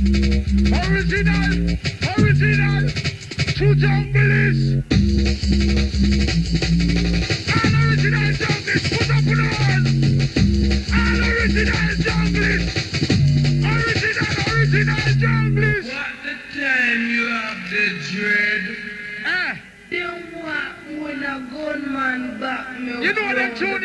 Original, original, true junglist. An original junglist, put up with us. An original junglist. Original, original junglist. What the time you have the dread? Ah. Then what when a gunman back me You know what I'm tune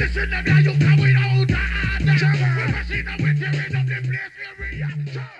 Listen to me, you can't wait Give me reaction.